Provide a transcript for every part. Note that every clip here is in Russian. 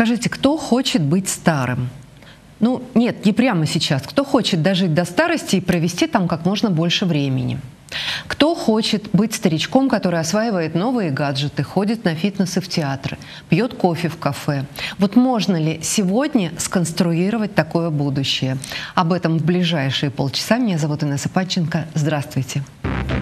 Скажите, кто хочет быть старым? Ну, нет, не прямо сейчас. Кто хочет дожить до старости и провести там как можно больше времени? Кто хочет быть старичком, который осваивает новые гаджеты, ходит на фитнес и в театры, пьет кофе в кафе? Вот можно ли сегодня сконструировать такое будущее? Об этом в ближайшие полчаса. Меня зовут Инесса Панченко. Здравствуйте. Здравствуйте.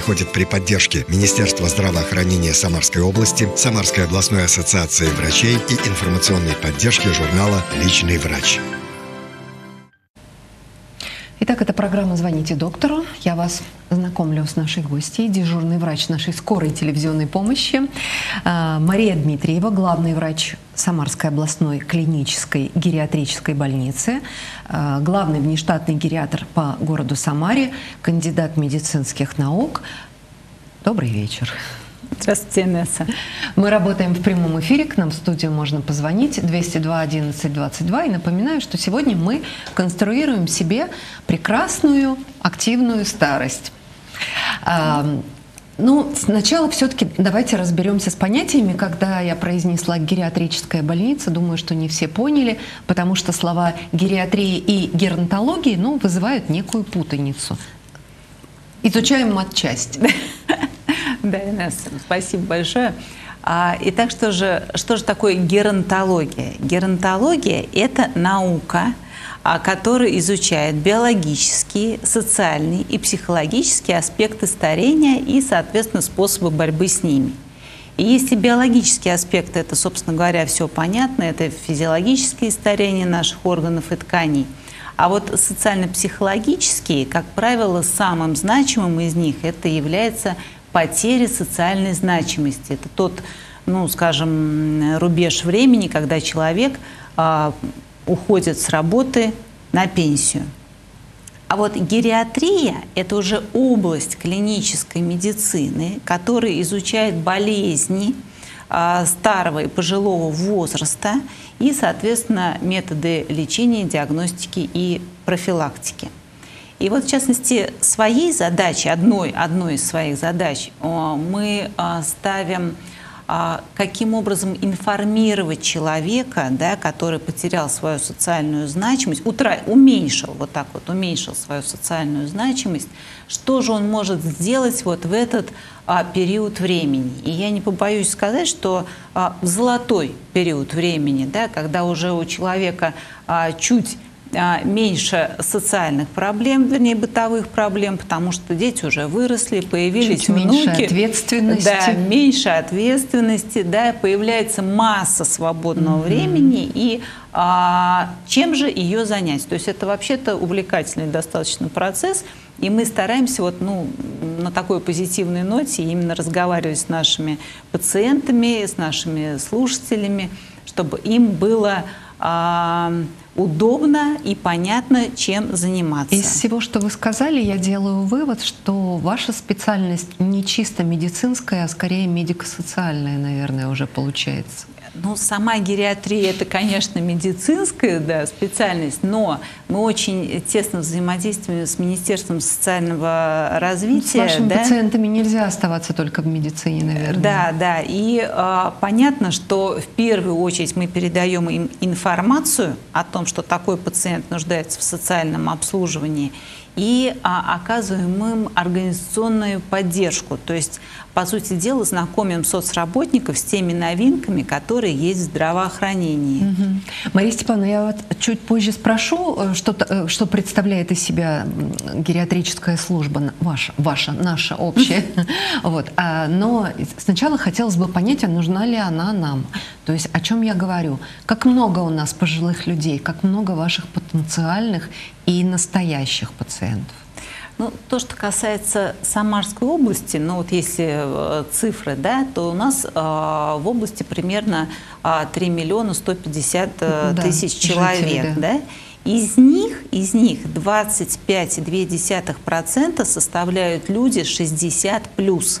Выходит при поддержке Министерства здравоохранения Самарской области, Самарской областной ассоциации врачей и информационной поддержки журнала «Личный врач». Итак, это программа «Звоните доктору». Я вас знакомлю с нашей гостьей, дежурный врач нашей скорой телевизионной помощи а, Мария Дмитриева, главный врач Самарской областной клинической гериатрической больницы, а, главный внештатный гериатр по городу Самаре, кандидат медицинских наук. Добрый вечер. Здравствуйте, Инесса. Мы работаем в прямом эфире. К нам в студию можно позвонить 202 11 22. И напоминаю, что сегодня мы конструируем себе прекрасную активную старость. Ну, сначала все-таки давайте разберемся с понятиями. Когда я произнесла гериатрическая больница, думаю, что не все поняли, потому что слова гериатрия и геронтология ну, вызывают некую путаницу. Изучаем матчасть. Да, Инесса, спасибо большое. А, итак, что же, что же такое геронтология? Геронтология – это наука, а, который изучает биологические, социальные и психологические аспекты старения и, соответственно, способы борьбы с ними. И если биологические аспекты, это, собственно говоря, все понятно, это физиологические старения наших органов и тканей, а вот социально-психологические, как правило, самым значимым из них это является потеря социальной значимости. Это тот, ну, скажем, рубеж времени, когда человек а, уходят с работы на пенсию. А вот гериатрия – это уже область клинической медицины, которая изучает болезни а, старого и пожилого возраста и, соответственно, методы лечения, диагностики и профилактики. И вот, в частности, своей задачей, одной, одной из своих задач мы а, ставим а, каким образом информировать человека, да, который потерял свою социальную значимость, утра, уменьшил, вот так вот, уменьшил свою социальную значимость, что же он может сделать вот в этот а, период времени. И я не побоюсь сказать, что в золотой период времени, да, когда уже у человека чуть меньше социальных проблем, вернее, бытовых проблем, потому что дети уже выросли, появились Чуть внуки. меньше ответственности. Да, меньше ответственности, да, появляется масса свободного mm-hmm. времени, и а, чем же ее занять? То есть это вообще-то увлекательный достаточно процесс, и мы стараемся вот, ну, на такой позитивной ноте именно разговаривать с нашими пациентами, с нашими слушателями, чтобы им было а, удобно и понятно, чем заниматься. Из всего, что вы сказали, я делаю вывод, что ваша специальность не чисто медицинская, а скорее медико-социальная, наверное, уже получается. Ну, сама гериатрия – это, конечно, медицинская да, специальность, но мы очень тесно взаимодействуем с Министерством социального развития. Ну, с вашими да? пациентами нельзя оставаться только в медицине, наверное. Да, да. И э, понятно, что в первую очередь мы передаем им информацию о том, что такой пациент нуждается в социальном обслуживании – и а, оказываем им организационную поддержку. То есть, по сути дела, знакомим соцработников с теми новинками, которые есть в здравоохранении. Угу. Мария Степановна, я вот чуть позже спрошу, э, что, э, что представляет из себя гериатрическая служба, ваша, ваша наша общая. Вот. А, но сначала хотелось бы понять, а нужна ли она нам. То есть о чем я говорю? Как много у нас пожилых людей, как много ваших потенциальных и настоящих пациентов? Ну, то, что касается Самарской области, ну вот если э, цифры, да, то у нас э, в области примерно э, 3 миллиона 150 э, да, тысяч человек, жители, да. да? Из них, из них 25,2% составляют люди 60 плюс.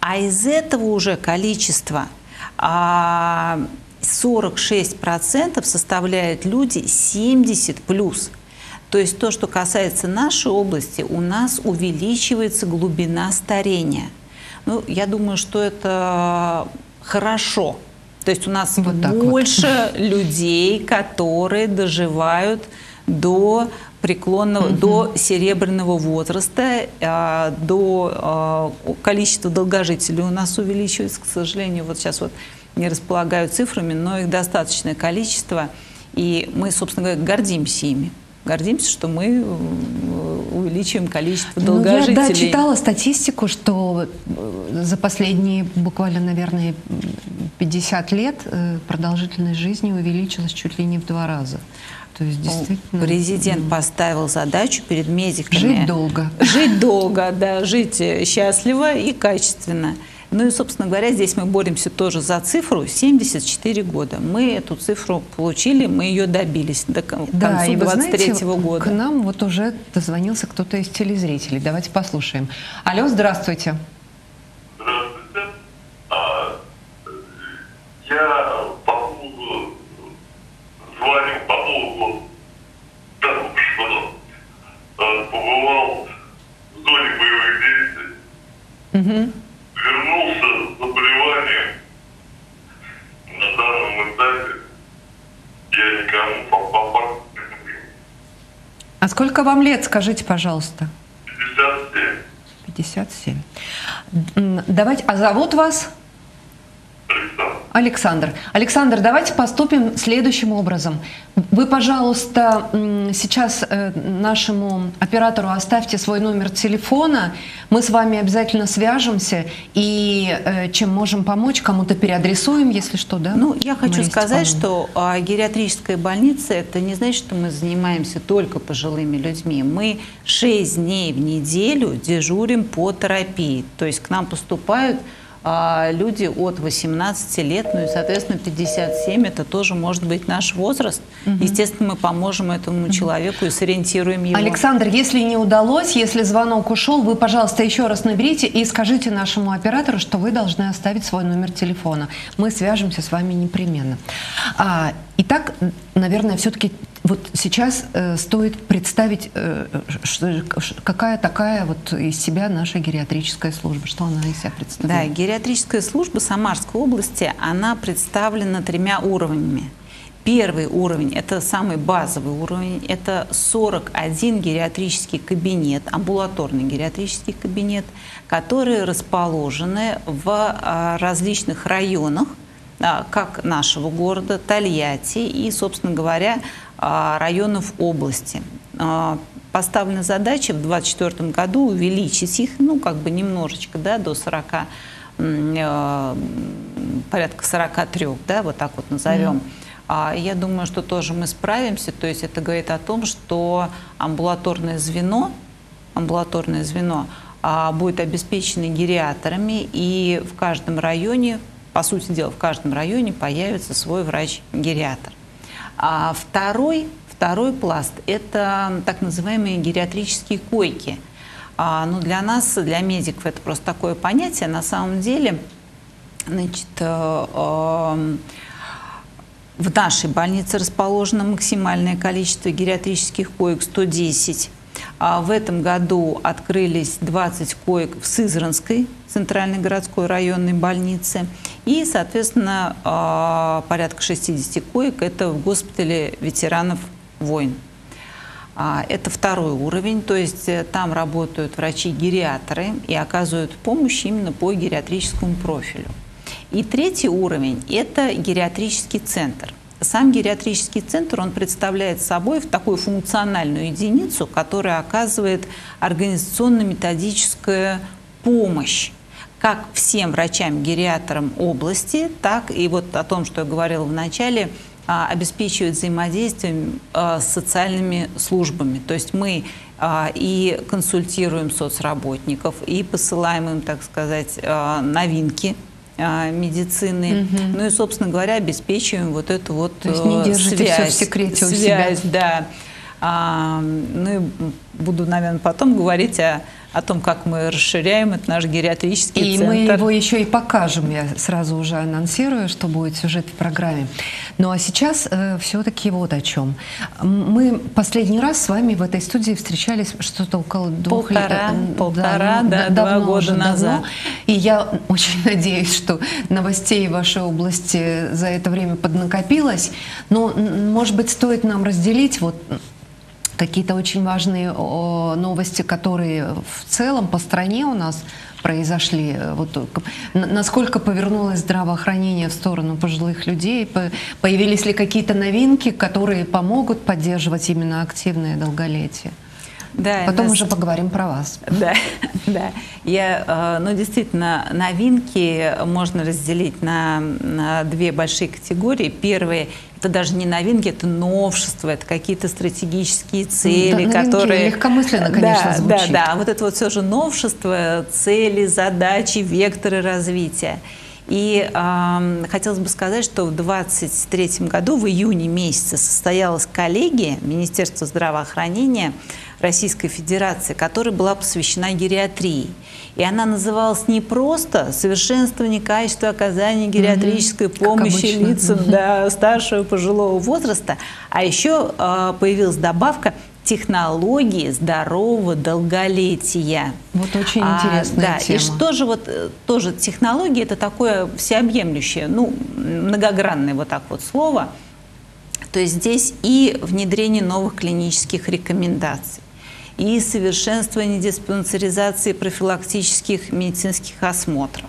А из этого уже количества а 46% составляют люди 70 плюс. То есть то, что касается нашей области, у нас увеличивается глубина старения. Ну, я думаю, что это хорошо. То есть у нас вот больше вот. людей, которые доживают до преклонного, угу. до серебряного возраста, а, до а, количества долгожителей у нас увеличивается, к сожалению, вот сейчас вот не располагаю цифрами, но их достаточное количество, и мы, собственно говоря, гордимся ими гордимся, что мы э, увеличиваем количество долгожителей. Ну, я да, читала статистику, что э, за последние буквально, наверное, 50 лет э, продолжительность жизни увеличилась чуть ли не в два раза. То есть ну, действительно... Президент поставил задачу перед медиками. Жить долго. Жить долго, да, жить счастливо и качественно. Ну и, собственно говоря, здесь мы боремся тоже за цифру 74 года. Мы эту цифру получили, мы ее добились до конца да, 23 -го года. К нам вот уже дозвонился кто-то из телезрителей. Давайте послушаем. Алло, здравствуйте. Здравствуйте. А, я по поводу звоню по поводу того, что а, побывал в зоне боевых действий. Угу вернулся с заболеванием на данном этапе. Я никому попасть не А сколько вам лет, скажите, пожалуйста? 57. 57. Давайте, а зовут вас? Александр. Александр, давайте поступим следующим образом. Вы, пожалуйста, сейчас э, нашему оператору оставьте свой номер телефона. Мы с вами обязательно свяжемся и э, чем можем помочь, кому-то переадресуем, если что, да? Ну, я хочу Мария сказать, что а, гериатрическая больница это не значит, что мы занимаемся только пожилыми людьми. Мы 6 дней в неделю дежурим по терапии. То есть к нам поступают а люди от 18 лет, ну и, соответственно, 57 это тоже может быть наш возраст. Угу. Естественно, мы поможем этому человеку и сориентируем его. Александр, если не удалось, если звонок ушел, вы, пожалуйста, еще раз наберите и скажите нашему оператору, что вы должны оставить свой номер телефона. Мы свяжемся с вами непременно. А, итак, наверное, все-таки вот сейчас э, стоит представить, э, что, какая такая вот из себя наша гериатрическая служба, что она из себя представляет. Да, гериатрическая служба Самарской области, она представлена тремя уровнями. Первый уровень, это самый базовый уровень, это 41 гериатрический кабинет, амбулаторный гериатрический кабинет, которые расположены в а, различных районах, как нашего города, Тольятти и, собственно говоря, а, районов области. А, поставлена задача в 2024 году увеличить их, ну, как бы немножечко, да, до 40, э, порядка 43, да, вот так вот назовем. Mm. Я думаю, что тоже мы справимся. То есть это говорит о том, что амбулаторное звено, амбулаторное звено будет обеспечено гериаторами, и в каждом районе, по сути дела, в каждом районе появится свой врач-гериатор. А второй, второй пласт – это так называемые гериатрические койки. А, ну, для нас, для медиков, это просто такое понятие. На самом деле, значит, э, э, в нашей больнице расположено максимальное количество гериатрических коек – 110. А в этом году открылись 20 коек в Сызранской центральной городской районной больнице. И, соответственно, а, порядка 60 коек – это в госпитале ветеранов войн. А, это второй уровень, то есть э, там работают врачи-гериаторы и оказывают помощь именно по гериатрическому профилю. И третий уровень – это гериатрический центр. Сам гериатрический центр, он представляет собой такую функциональную единицу, которая оказывает организационно-методическую помощь как всем врачам-гериаторам области, так и вот о том, что я говорила в начале, а, обеспечивает взаимодействие а, с социальными службами. То есть мы а, и консультируем соцработников, и посылаем им, так сказать, новинки медицины. Угу. Ну и, собственно говоря, обеспечиваем вот эту вот То есть не держите связь. все в секрете у связь, себя. да. А, ну и буду, наверное, потом говорить о о том, как мы расширяем это наш гериатрический и центр. И мы его еще и покажем, я сразу уже анонсирую, что будет сюжет в программе. Ну а сейчас э, все-таки вот о чем. Мы последний раз с вами в этой студии встречались что-то около двух полтора, лет. Э, полтора, да, да, два года уже, назад. Давно. И я очень надеюсь, что новостей в вашей области за это время поднакопилось. Но, может быть, стоит нам разделить вот какие-то очень важные новости, которые в целом по стране у нас произошли, вот, насколько повернулось здравоохранение в сторону пожилых людей, появились ли какие-то новинки, которые помогут поддерживать именно активное долголетие? Да, Потом нас... уже поговорим про вас. Да, да. Я, э, ну, действительно, новинки можно разделить на, на две большие категории. Первые это даже не новинки, это новшества, это какие-то стратегические цели, да, которые... легкомысленно, конечно, да, звучит. Да, да, вот это вот все же новшества, цели, задачи, векторы развития. И э, хотелось бы сказать, что в 2023 году, в июне месяце, состоялась коллегия Министерства здравоохранения Российской Федерации, которая была посвящена гериатрии. И она называлась не просто «Совершенствование качества оказания гериатрической помощи лицам да, старшего пожилого возраста», а еще э, появилась добавка технологии здорового долголетия. Вот очень интересная а, да, тема. И что же вот э, тоже технологии это такое всеобъемлющее, ну многогранное вот так вот слово. То есть здесь и внедрение новых клинических рекомендаций, и совершенствование диспансеризации профилактических медицинских осмотров,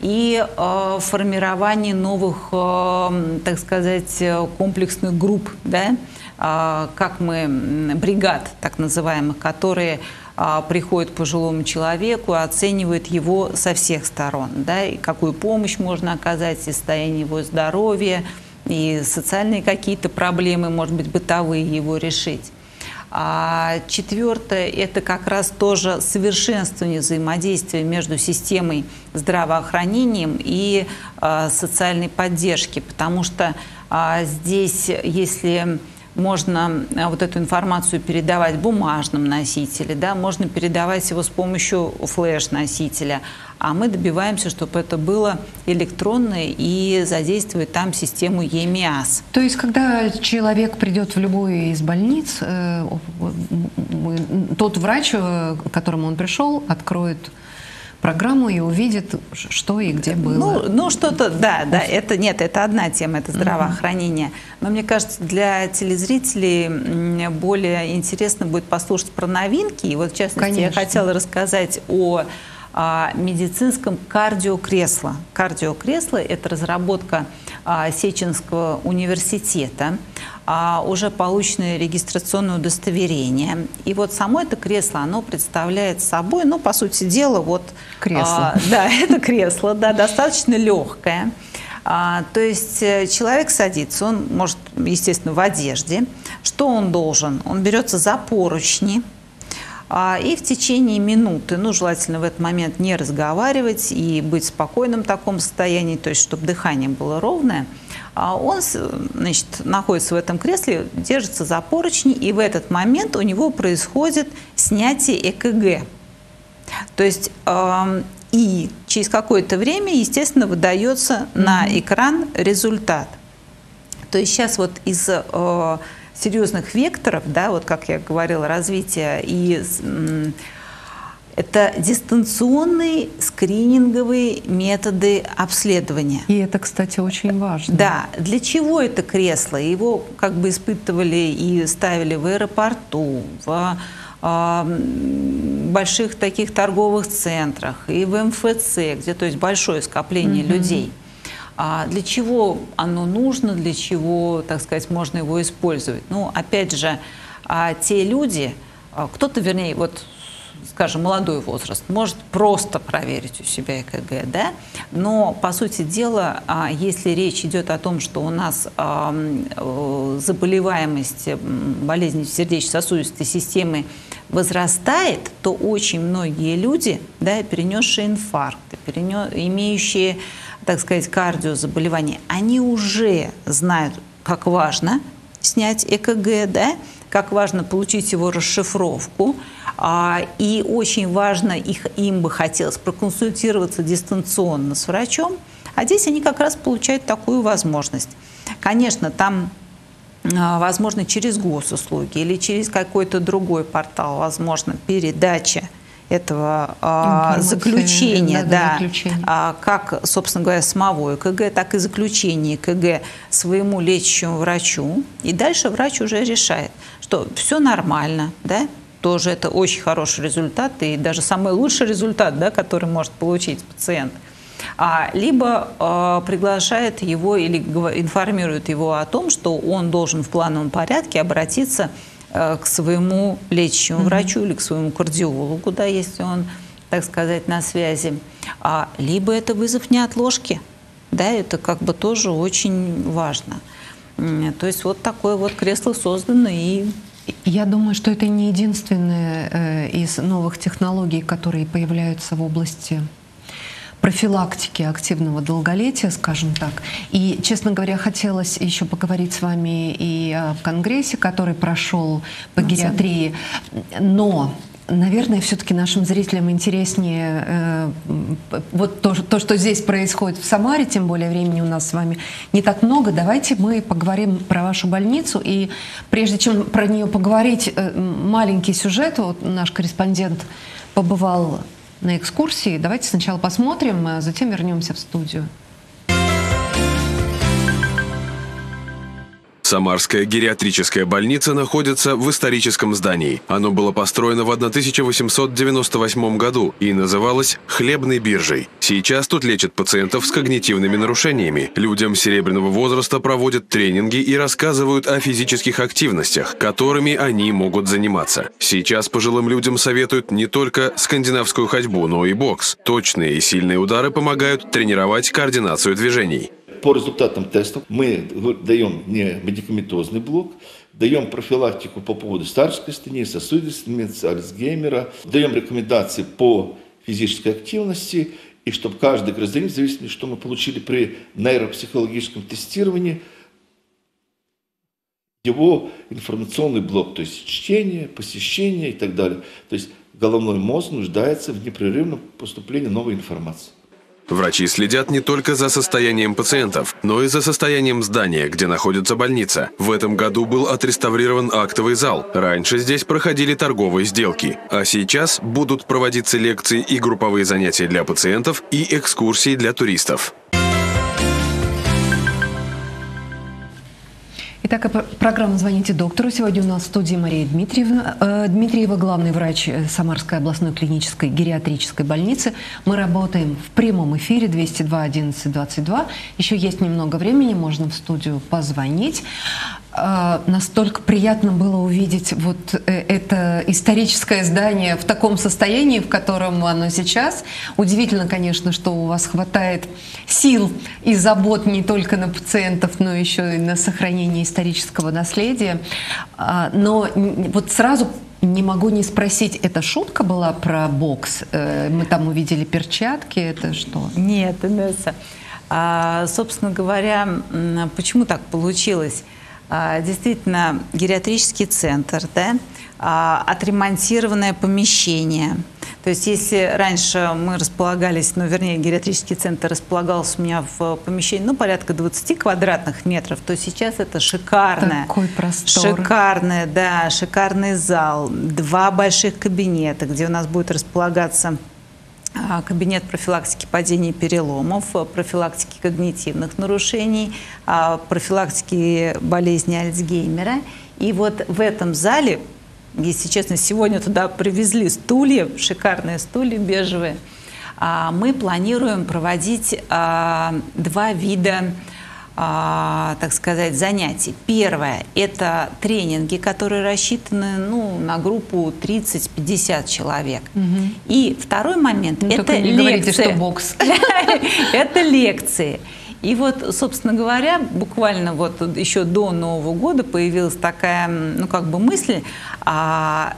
и э, формирование новых, э, так сказать, комплексных групп, да, э, как мы, бригад так называемых, которые э, приходят к пожилому человеку, оценивают его со всех сторон, да, и какую помощь можно оказать, состояние его здоровья, и социальные какие-то проблемы, может быть, бытовые его решить. А четвертое – это как раз тоже совершенствование взаимодействия между системой здравоохранения и э, социальной поддержки, потому что э, здесь, если можно вот эту информацию передавать в бумажном носителе, да, можно передавать его с помощью флеш-носителя, а мы добиваемся, чтобы это было электронное и задействовать там систему ЕМИАС. То есть, когда человек придет в любую из больниц, э, тот врач, э, к которому он пришел, откроет программу и увидит, что и где было. Ну, ну что-то, да, да, это нет, это одна тема, это здравоохранение. Но мне кажется, для телезрителей более интересно будет послушать про новинки. И вот, в частности, Конечно. я хотела рассказать о а, медицинском кардиокресло. Кардиокресло – это разработка а, Сеченского университета, а, уже полученное регистрационное удостоверение. И вот само это кресло, оно представляет собой, ну, по сути дела, вот… Кресло. Да, это кресло, да, достаточно легкое. А, то есть э, человек садится, он может, естественно, в одежде. Что он должен? Он берется за поручни, а, и в течение минуты, ну, желательно в этот момент не разговаривать и быть в спокойном таком состоянии, то есть чтобы дыхание было ровное, а он значит, находится в этом кресле, держится за поручни, и в этот момент у него происходит снятие ЭКГ. То есть и через какое-то время, естественно, выдается mm-hmm. на экран результат. То есть сейчас вот из э, серьезных векторов, да, вот как я говорила, развития и это дистанционные скрининговые методы обследования. И это, кстати, очень важно. Да. Для чего это кресло? Его как бы испытывали и ставили в аэропорту, в э, больших таких торговых центрах и в МФЦ, где то есть большое скопление угу. людей. А для чего оно нужно, для чего, так сказать, можно его использовать? Ну, опять же, а те люди, а, кто-то, вернее, вот скажем, молодой возраст, может просто проверить у себя ЭКГ, да? но, по сути дела, а, если речь идет о том, что у нас э, заболеваемость болезни сердечно-сосудистой системы возрастает, то очень многие люди, да, перенесшие инфаркты, перенес, имеющие так сказать, кардиозаболевания, они уже знают, как важно снять ЭКГ, да, как важно получить его расшифровку, А, и очень важно, их, им бы хотелось проконсультироваться дистанционно с врачом, а здесь они как раз получают такую возможность. Конечно, там а, возможно, через госуслуги или через какой-то другой портал, возможно, передача этого а, заключения, да, да, А, как, собственно говоря, самого ЭКГ, так и заключение ЭКГ своему лечащему врачу. И дальше врач уже решает, что все нормально, да, тоже это очень хороший результат и даже самый лучший результат, да, который может получить пациент – а, либо э, приглашает его или информирует его о том, что он должен в плановом порядке обратиться к своему лечащему mm-hmm. врачу или к своему кардиологу, да, если он, так сказать, на связи. А, либо это вызов неотложки, да, это как бы тоже очень важно. То есть вот такое вот кресло создано и я думаю, что это не единственное э, из новых технологий, которые появляются в области профилактики активного долголетия, скажем так. И, честно говоря, хотелось еще поговорить с вами и о конгрессе, который прошел по гериатрии. Но наверное, все-таки нашим зрителям интереснее э, вот то, то, что здесь происходит в Самаре, тем более времени у нас с вами не так много. Давайте мы поговорим про вашу больницу. И прежде чем про нее поговорить, э, маленький сюжет. Вот наш корреспондент побывал на экскурсии. Давайте сначала посмотрим, а затем вернемся в студию. Самарская гериатрическая больница находится в историческом здании. Оно было построено в 1898 году и называлось «Хлебной биржей». Сейчас тут лечат пациентов с когнитивными нарушениями. Людям серебряного возраста проводят тренинги и рассказывают о физических активностях, которыми они могут заниматься. Сейчас пожилым людям советуют не только скандинавскую ходьбу, но и бокс. Точные и сильные удары помогают тренировать координацию движений по результатам тестов мы даем не медикаментозный блок, даем профилактику по поводу старческой стении, сосудистой Альцгеймера, даем рекомендации по физической активности, и чтобы каждый гражданин, в зависимости, что мы получили при нейропсихологическом тестировании, его информационный блок, то есть чтение, посещение и так далее. То есть головной мозг нуждается в непрерывном поступлении новой информации. Врачи следят не только за состоянием пациентов, но и за состоянием здания, где находится больница. В этом году был отреставрирован актовый зал. Раньше здесь проходили торговые сделки. А сейчас будут проводиться лекции и групповые занятия для пациентов и экскурсии для туристов. Итак, программа «Звоните доктору». Сегодня у нас в студии Мария Дмитриевна. Э, Дмитриева, главный врач Самарской областной клинической гериатрической больницы. Мы работаем в прямом эфире 202 11 22. Еще есть немного времени, можно в студию позвонить. А, настолько приятно было увидеть вот э, это историческое здание в таком состоянии, в котором оно сейчас. Удивительно, конечно, что у вас хватает сил и забот не только на пациентов, но еще и на сохранение исторического наследия. А, но вот сразу не могу не спросить, это шутка была про бокс? Э, мы там увидели перчатки, это что? Нет, Инесса. А, собственно говоря, почему так получилось? А, действительно гериатрический центр, да, а, отремонтированное помещение. То есть если раньше мы располагались, ну, вернее, гериатрический центр располагался у меня в помещении, ну, порядка 20 квадратных метров, то сейчас это шикарное. Такой простор. Шикарное, да, шикарный зал, два больших кабинета, где у нас будет располагаться кабинет профилактики падений переломов, профилактики когнитивных нарушений, а, профилактики болезни Альцгеймера. И вот в этом зале, если честно, сегодня туда привезли стулья, шикарные стулья бежевые, а, мы планируем проводить два вида а, так сказать, занятий. Первое – это тренинги, которые рассчитаны ну, на группу 30-50 человек. Угу. И второй момент ну, – это не лекции. говорите, что бокс. Это лекции. И вот, собственно говоря, буквально вот еще до Нового года появилась такая, ну, как бы мысль, а,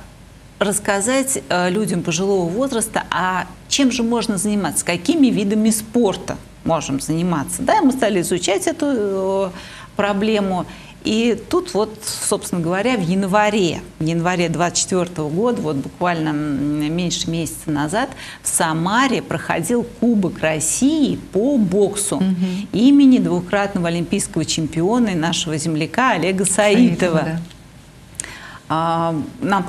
рассказать э, людям пожилого возраста, а чем же можно заниматься, какими видами спорта можем заниматься. Да, мы стали изучать эту э, проблему. И тут вот, собственно говоря, в январе, в январе 24 года, вот буквально меньше месяца назад, в Самаре проходил Кубок России по боксу угу. имени двукратного олимпийского чемпиона и нашего земляка Олега Саитова. Саитова да. А, нам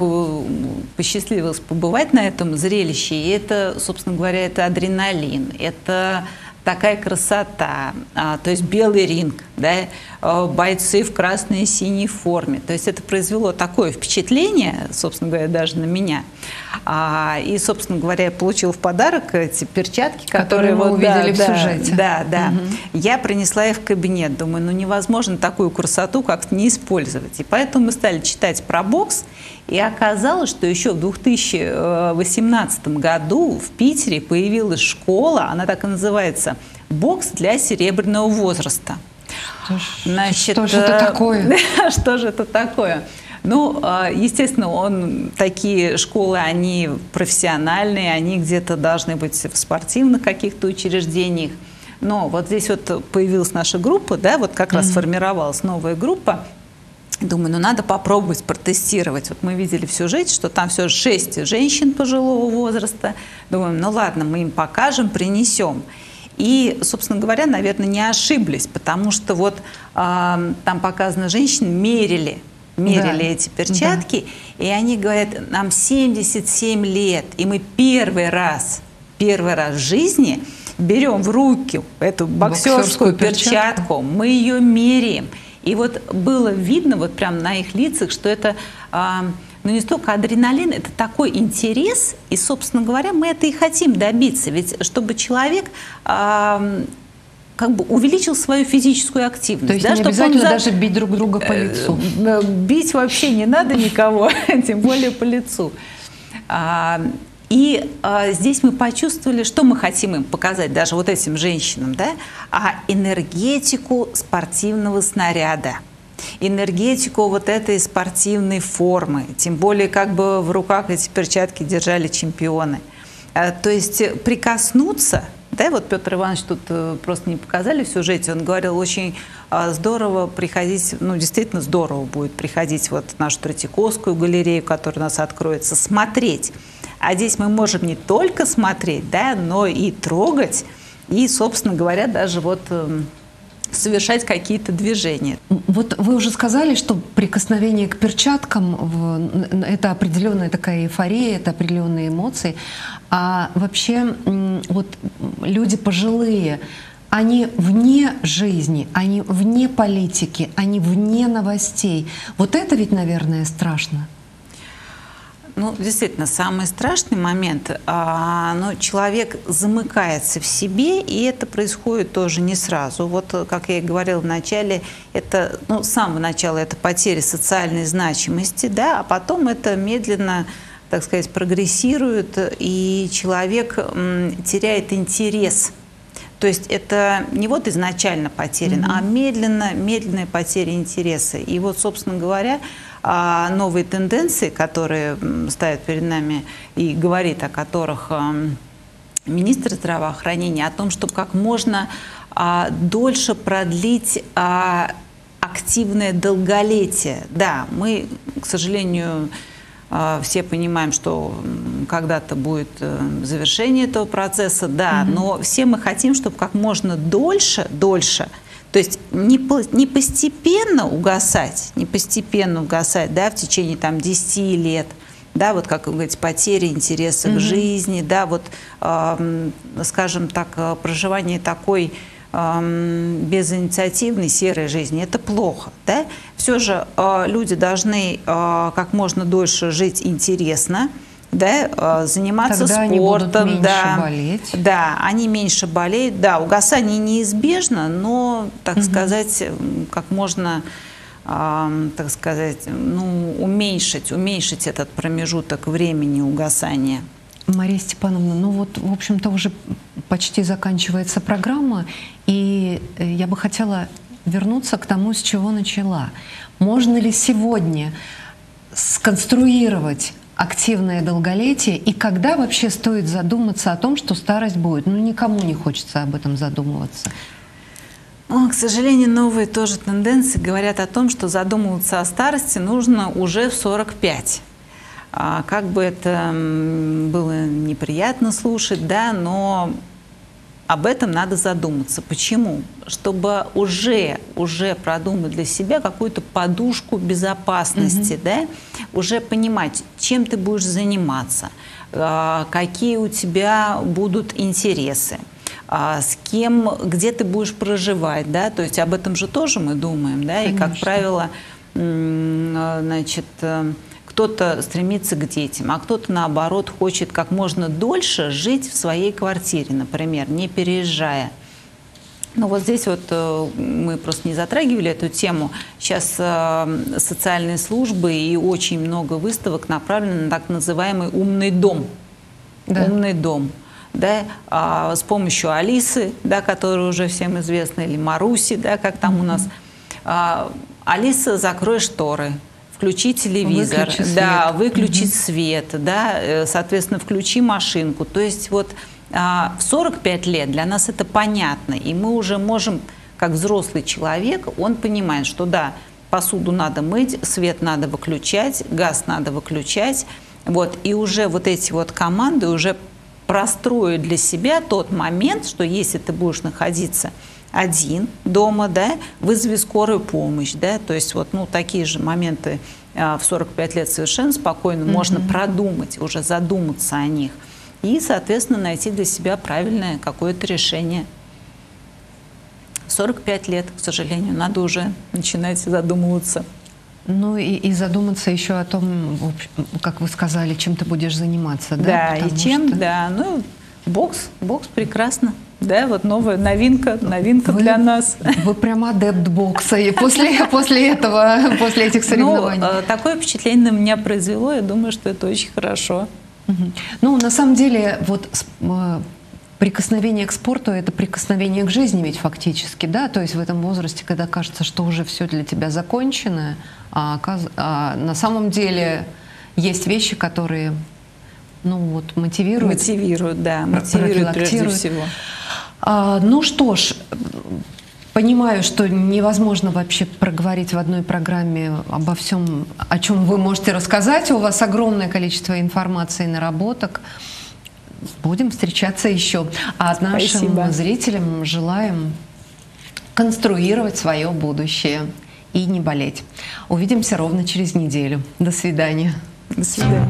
посчастливилось побывать на этом зрелище, и это, собственно говоря, это адреналин, это такая красота, а, то есть белый ринг, да, а, бойцы в красной и синей форме. То есть это произвело такое впечатление, собственно говоря, даже на меня. А, и, собственно говоря, я получила в подарок эти перчатки, которые, которые мы вот, увидели да, в сюжете. Да, да. Угу. Я принесла их в кабинет. Думаю, ну невозможно такую красоту как-то не использовать. И поэтому мы стали читать про бокс. И оказалось, что еще в 2018 году в Питере появилась школа, она так и называется, «Бокс для серебряного возраста». Значит, что же это такое? что же это такое? Ну, а, естественно, он, такие школы, они профессиональные, они где-то должны быть в спортивных каких-то учреждениях. Но вот здесь вот появилась наша группа, да, вот как mm-hmm. раз сформировалась новая группа, Думаю, ну надо попробовать протестировать. Вот мы видели в сюжете, что там все шесть женщин пожилого возраста. Думаем, ну ладно, мы им покажем, принесем. И, собственно говоря, наверное, не ошиблись, потому что вот э, там показано, женщин мерили, мерили да. эти перчатки, да. и они говорят, нам 77 лет, и мы первый раз, первый раз в жизни берем в руки эту боксерскую, боксерскую перчатку, перчатку, мы ее меряем. И вот было видно вот прям на их лицах, что это а, ну, не столько адреналин, это такой интерес, и, собственно говоря, мы это и хотим добиться. Ведь чтобы человек а, как бы увеличил свою физическую активность. То есть да, не обязательно за... даже бить друг друга по э, лицу. Бить вообще не надо никого, тем более по лицу. А, и э, здесь мы почувствовали, что мы хотим им показать, даже вот этим женщинам, да, а энергетику спортивного снаряда энергетику вот этой спортивной формы. Тем более, как бы в руках эти перчатки держали чемпионы. Э, то есть прикоснуться, да, вот Петр Иванович тут э, просто не показали в сюжете, он говорил, очень э, здорово приходить, ну, действительно здорово будет приходить вот в нашу Третьяковскую галерею, которая у нас откроется, смотреть а здесь мы можем не только смотреть, да, но и трогать, и, собственно говоря, даже вот эм, совершать какие-то движения. Вот вы уже сказали, что прикосновение к перчаткам – это определенная такая эйфория, это определенные эмоции. А вообще вот люди пожилые, они вне жизни, они вне политики, они вне новостей. Вот это ведь, наверное, страшно. Ну, действительно, самый страшный момент, а, ну, человек замыкается в себе, и это происходит тоже не сразу. Вот, как я и говорила в начале, это, ну, с самого начала это потеря социальной значимости, да, а потом это медленно так сказать, прогрессирует, и человек теряет интерес. То есть это не вот изначально потерян, mm-hmm. а медленно, медленная потеря интереса. И вот, собственно говоря, а новые тенденции, которые ставят перед нами и говорит о которых министр здравоохранения, о том, чтобы как можно а, дольше продлить а, активное долголетие. Да, мы, к сожалению, все понимаем, что когда-то будет э, завершение этого процесса, да, mm-hmm. но все мы хотим, чтобы как можно дольше, дольше – то есть не, не постепенно угасать, не постепенно угасать, да, в течение там 10 лет, да, вот как вы говорите, потери интереса mm-hmm. к жизни, да, вот, э, скажем так, э, проживание такой э, безинициативной серой жизни, это плохо, да. Все же э, люди должны э, как можно дольше жить интересно, да, э, заниматься Тогда спортом, они да, болеть. да, они меньше болеют, да, угасание неизбежно, но, так угу. сказать, как можно, э, так сказать, ну, уменьшить, уменьшить этот промежуток времени угасания. Мария Степановна, ну вот, в общем-то, уже почти заканчивается программа, и э, я бы хотела вернуться к тому, с чего начала. Можно ли сегодня сконструировать активное долголетие и когда вообще стоит задуматься о том, что старость будет? Ну, никому не хочется об этом задумываться. О, к сожалению, новые тоже тенденции говорят о том, что задумываться о старости нужно уже в 45. А, как бы это было неприятно слушать, да, но об этом надо задуматься. Почему? Чтобы уже, уже продумать для себя какую-то подушку безопасности, mm-hmm. да, уже понимать, чем ты будешь заниматься, а, какие у тебя будут интересы а, с кем, где ты будешь проживать, да, то есть об этом же тоже мы думаем, да, Конечно. и как правило, значит, э, кто-то стремится к детям, а кто-то, наоборот, хочет как можно дольше жить в своей квартире, например, не переезжая. Ну вот здесь вот э, мы просто не затрагивали эту тему. Сейчас э, социальные службы и очень много выставок направлены на так называемый умный дом. Да. Умный дом. Да, а, с помощью Алисы, да, которая уже всем известна, или Маруси, да, как там у нас. А, Алиса, закрой шторы включи телевизор, выключи свет. да, выключи угу. свет, да, соответственно, включи машинку. То есть вот а, в 45 лет для нас это понятно, и мы уже можем, как взрослый человек, он понимает, что да, посуду надо мыть, свет надо выключать, газ надо выключать, вот, и уже вот эти вот команды уже простроят для себя тот момент, что если ты будешь находиться один дома, да, вызови скорую помощь, да, то есть вот, ну, такие же моменты а, в 45 лет совершенно спокойно mm-hmm. можно продумать, уже задуматься о них и, соответственно, найти для себя правильное какое-то решение. 45 лет, к сожалению, надо уже начинать задумываться. Ну и, и задуматься еще о том, как вы сказали, чем ты будешь заниматься, да? Да, Потому и чем, что... да. Ну, бокс, бокс прекрасно. Да, вот новая новинка, новинка вы, для нас. Вы прям адепт бокса и после, после этого, после этих соревнований. Ну, такое впечатление на меня произвело, я думаю, что это очень хорошо. Ну, на самом деле, вот э, прикосновение к спорту – это прикосновение к жизни ведь фактически, да? То есть в этом возрасте, когда кажется, что уже все для тебя закончено, а, а на самом деле есть вещи, которые ну вот мотивируют. Мотивируют, да, мотивируют прежде всего. А, ну что ж, понимаю, что невозможно вообще проговорить в одной программе обо всем, о чем вы можете рассказать. У вас огромное количество информации, наработок. Будем встречаться еще. А Спасибо. нашим зрителям желаем конструировать свое будущее и не болеть. Увидимся ровно через неделю. До свидания. До свидания.